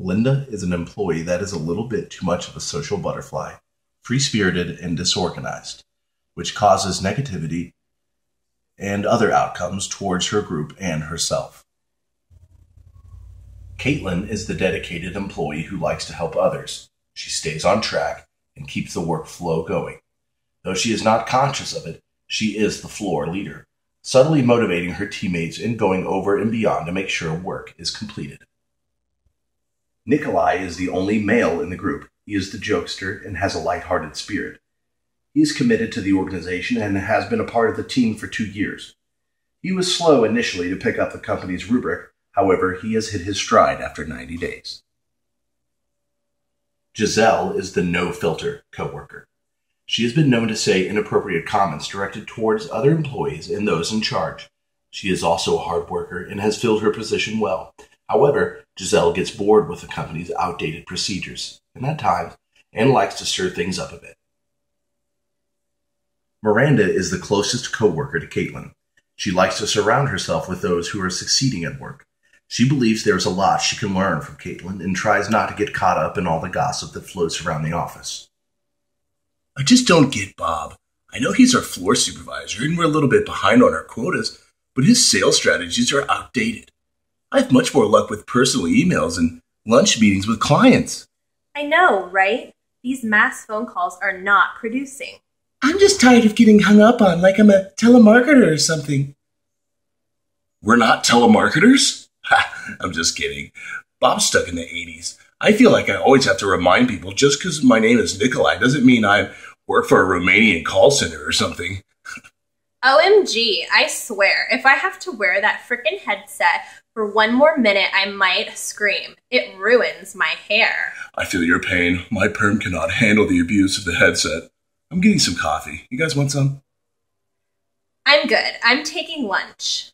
Melinda is an employee that is a little bit too much of a social butterfly, free spirited, and disorganized, which causes negativity and other outcomes towards her group and herself. Caitlin is the dedicated employee who likes to help others. She stays on track and keeps the workflow going. Though she is not conscious of it, she is the floor leader, subtly motivating her teammates and going over and beyond to make sure work is completed. Nikolai is the only male in the group. He is the jokester and has a light-hearted spirit. He is committed to the organization and has been a part of the team for two years. He was slow initially to pick up the company's rubric, however, he has hit his stride after 90 days. Giselle is the no filter coworker. She has been known to say inappropriate comments directed towards other employees and those in charge. She is also a hard worker and has filled her position well. However, Giselle gets bored with the company's outdated procedures, and at times, and likes to stir things up a bit. Miranda is the closest coworker to Caitlin. She likes to surround herself with those who are succeeding at work. She believes there is a lot she can learn from Caitlin and tries not to get caught up in all the gossip that floats around the office. I just don't get Bob. I know he's our floor supervisor and we're a little bit behind on our quotas, but his sales strategies are outdated. I have much more luck with personal emails and lunch meetings with clients. I know, right? These mass phone calls are not producing. I'm just tired of getting hung up on like I'm a telemarketer or something. We're not telemarketers? Ha, I'm just kidding. Bob's stuck in the 80s. I feel like I always have to remind people just because my name is Nikolai doesn't mean I work for a Romanian call center or something. OMG, I swear, if I have to wear that frickin' headset for one more minute, I might scream. It ruins my hair. I feel your pain. My perm cannot handle the abuse of the headset. I'm getting some coffee. You guys want some? I'm good. I'm taking lunch.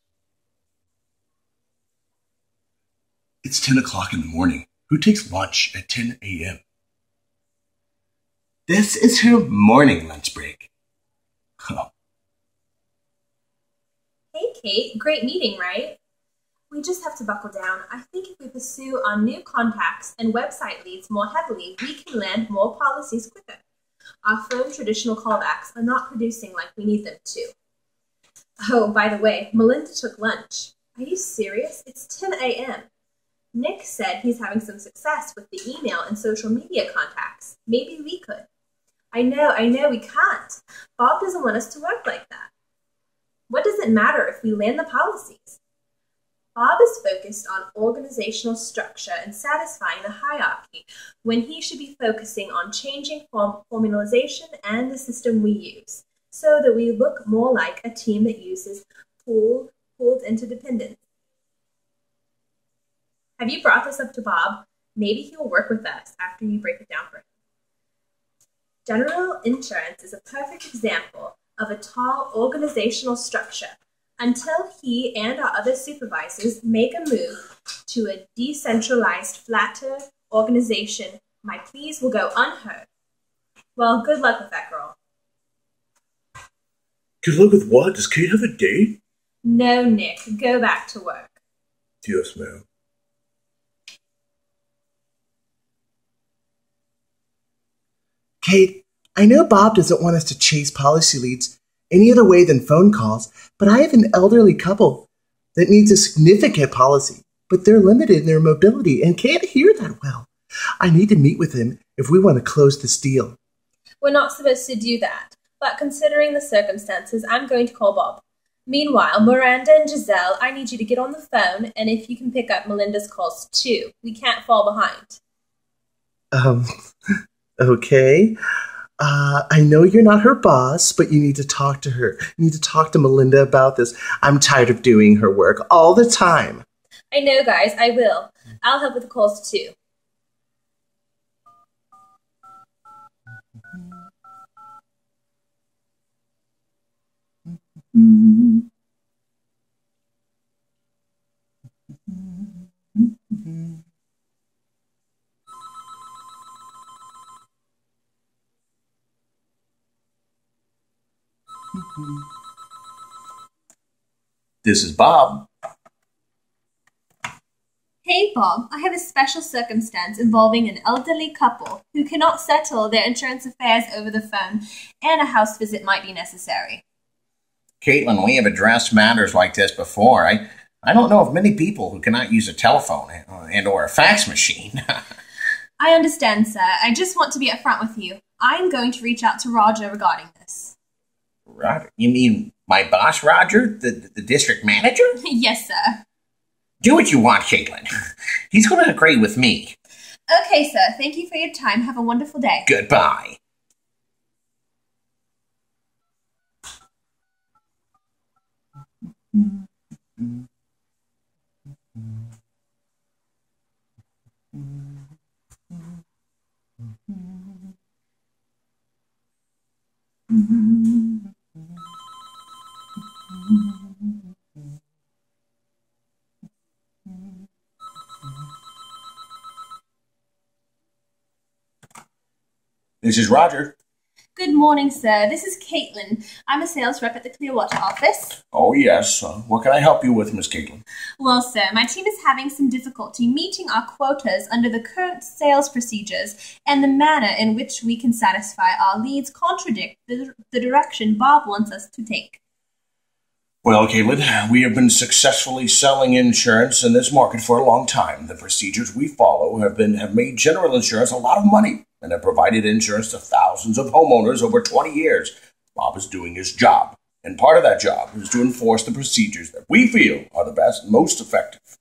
It's 10 o'clock in the morning. Who takes lunch at 10 a.m.? This is her morning lunch break. Oh. Hey, Kate. Great meeting, right? We just have to buckle down. I think if we pursue our new contacts and website leads more heavily, we can land more policies quicker. Our phone traditional callbacks are not producing like we need them to. Oh, by the way, Melinda took lunch. Are you serious? It's 10 a.m. Nick said he's having some success with the email and social media contacts. Maybe we could. I know, I know, we can't. Bob doesn't want us to work like that. What does it matter if we land the policies? Bob is focused on organizational structure and satisfying the hierarchy when he should be focusing on changing form- formalization and the system we use so that we look more like a team that uses pool, pooled interdependence have you brought this up to Bob? Maybe he'll work with us after you break it down for him. General insurance is a perfect example of a tall organizational structure until he and our other supervisors make a move to a decentralized, flatter organization. My pleas will go unheard. Well, good luck with that, girl. Good luck with what? Does Kate have a date? No, Nick. Go back to work. Yes, ma'am. Kate, I know Bob doesn't want us to chase policy leads any other way than phone calls, but I have an elderly couple that needs a significant policy, but they're limited in their mobility and can't hear that well. I need to meet with them if we want to close this deal. We're not supposed to do that, but considering the circumstances, I'm going to call Bob. Meanwhile, Miranda and Giselle, I need you to get on the phone, and if you can pick up Melinda's calls too, we can't fall behind. Um, Okay. Uh, I know you're not her boss, but you need to talk to her. You need to talk to Melinda about this. I'm tired of doing her work all the time. I know, guys. I will. I'll help with the calls too. Mm-hmm. This is Bob. Hey, Bob, I have a special circumstance involving an elderly couple who cannot settle their insurance affairs over the phone, and a house visit might be necessary. Caitlin, we have addressed matters like this before. I, I don't know of many people who cannot use a telephone and uh, or a fax machine. I understand, sir. I just want to be upfront with you. I'm going to reach out to Roger regarding this. Roger? You mean my boss, Roger, the, the district manager? yes, sir. Do what you want, Caitlin. He's going to agree with me. Okay, sir. Thank you for your time. Have a wonderful day. Goodbye. Mm. This is Roger. Good morning, sir. This is Caitlin. I'm a sales rep at the Clearwater office. Oh, yes. Uh, what can I help you with, Miss Caitlin? Well, sir, my team is having some difficulty meeting our quotas under the current sales procedures, and the manner in which we can satisfy our leads contradict the, the direction Bob wants us to take. Well, Caitlin, we have been successfully selling insurance in this market for a long time. The procedures we follow have been have made general insurance a lot of money and have provided insurance to thousands of homeowners over 20 years. Bob is doing his job, and part of that job is to enforce the procedures that we feel are the best and most effective.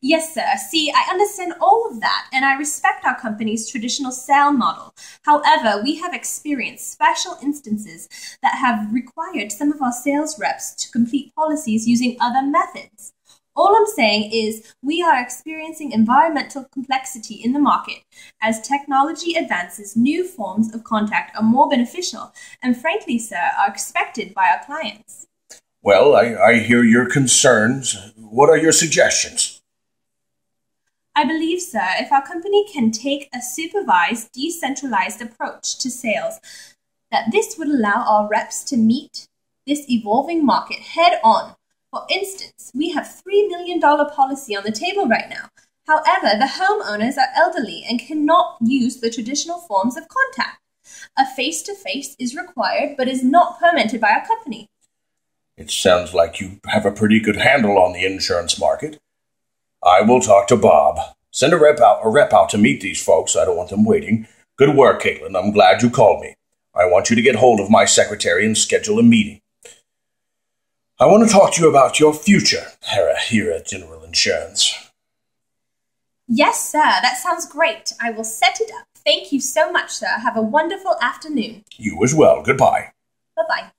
Yes, sir. See, I understand all of that, and I respect our company's traditional sale model. However, we have experienced special instances that have required some of our sales reps to complete policies using other methods. All I'm saying is we are experiencing environmental complexity in the market. As technology advances, new forms of contact are more beneficial and, frankly, sir, are expected by our clients. Well, I, I hear your concerns. What are your suggestions? I believe, sir, if our company can take a supervised, decentralized approach to sales, that this would allow our reps to meet this evolving market head on for instance, we have $3 million policy on the table right now. However, the homeowners are elderly and cannot use the traditional forms of contact. A face to face is required but is not permitted by our company. It sounds like you have a pretty good handle on the insurance market. I will talk to Bob. Send a rep out, a rep out to meet these folks. I don't want them waiting. Good work, Caitlin. I'm glad you called me. I want you to get hold of my secretary and schedule a meeting. I want to talk to you about your future, Hera, here at General Insurance. Yes, sir. That sounds great. I will set it up. Thank you so much, sir. Have a wonderful afternoon. You as well. Goodbye. Bye bye.